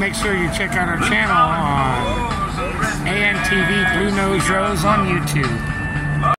Make sure you check out our channel on ANTV Blue Nose Rose on YouTube.